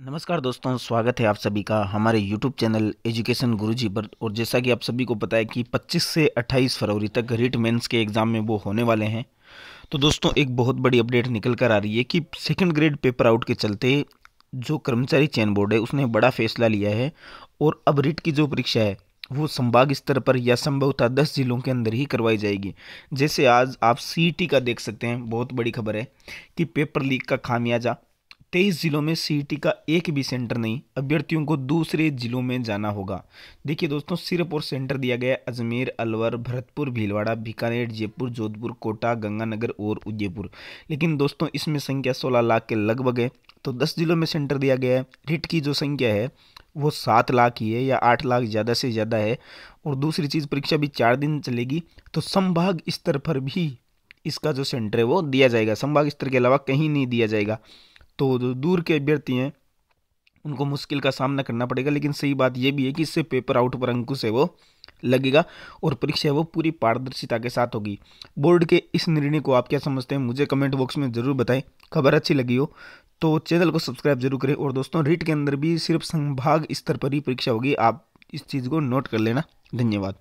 नमस्कार दोस्तों, स्वागत है आप सभी का हमारे YouTube चैनल एजुकेशन गुरुजी पर। और जैसा कि आप सभी को पता है कि 25 से 28 फरवरी तक रिट मेंस के एग्ज़ाम में वो होने वाले हैं। तो दोस्तों, एक बहुत बड़ी अपडेट निकल कर आ रही है कि सेकंड ग्रेड पेपर आउट के चलते जो कर्मचारी चयन बोर्ड है, उसने बड़ा फैसला लिया है। और अब रिट की जो परीक्षा है, वो संभाग स्तर पर या संभवतः दस जिलों के अंदर ही करवाई जाएगी। जैसे आज आप सी का देख सकते हैं, बहुत बड़ी खबर है कि पेपर लीक का खामियाजा तेईस जिलों में सीईटी का एक भी सेंटर नहीं, अभ्यर्थियों को दूसरे जिलों में जाना होगा। देखिए दोस्तों सिर्फ़ और सेंटर दिया गया अजमेर, अलवर, भरतपुर, भीलवाड़ा, बीकानेर, जयपुर, जोधपुर, कोटा, गंगानगर और उदयपुर। लेकिन दोस्तों, इसमें संख्या सोलह लाख के लगभग है। तो दस जिलों में सेंटर दिया गया है। रिट की जो संख्या है, वो सात लाख ही है या आठ लाख ज़्यादा से ज़्यादा है। और दूसरी चीज़, परीक्षा भी चार दिन चलेगी। तो संभाग स्तर पर भी इसका जो सेंटर है, वो दिया जाएगा। संभाग स्तर के अलावा कहीं नहीं दिया जाएगा। तो दूर के अभ्यर्थी हैं, उनको मुश्किल का सामना करना पड़ेगा। लेकिन सही बात यह भी है कि इससे पेपर आउट पर अंकुश है वो लगेगा और परीक्षा वो पूरी पारदर्शिता के साथ होगी। बोर्ड के इस निर्णय को आप क्या समझते हैं, मुझे कमेंट बॉक्स में ज़रूर बताएँ। खबर अच्छी लगी हो तो चैनल को सब्सक्राइब ज़रूर करें और दोस्तों, रीट के अंदर भी सिर्फ़ संभाग स्तर पर ही परीक्षा होगी। आप इस चीज़ को नोट कर लेना। धन्यवाद।